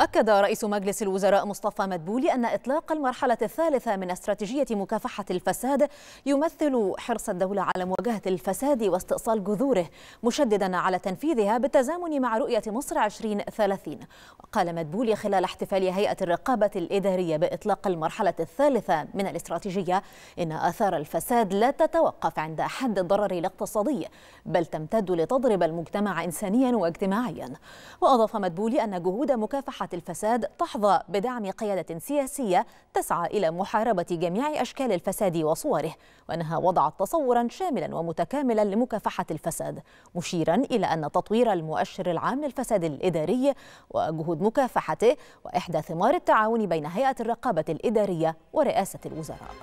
أكد رئيس مجلس الوزراء مصطفى مدبولي أن إطلاق المرحلة الثالثة من استراتيجية مكافحة الفساد يمثل حرص الدولة على مواجهة الفساد واستئصال جذوره مشددا على تنفيذها بالتزامن مع رؤية مصر 2030 وقال مدبولي خلال احتفال هيئة الرقابة الإدارية بإطلاق المرحلة الثالثة من الاستراتيجية إن آثار الفساد لا تتوقف عند حد الضرر الاقتصادي بل تمتد لتضرب المجتمع إنسانيا واجتماعيا. وأضاف مدبولي أن جهود مكافحة الفساد تحظى بدعم قيادة سياسية تسعى إلى محاربة جميع أشكال الفساد وصوره وأنها وضعت تصورا شاملا ومتكاملا لمكافحة الفساد مشيرا إلى أن تطوير المؤشر العام للفساد الإداري وجهود مكافحته وإحدى ثمار التعاون بين هيئة الرقابة الإدارية ورئاسة الوزراء.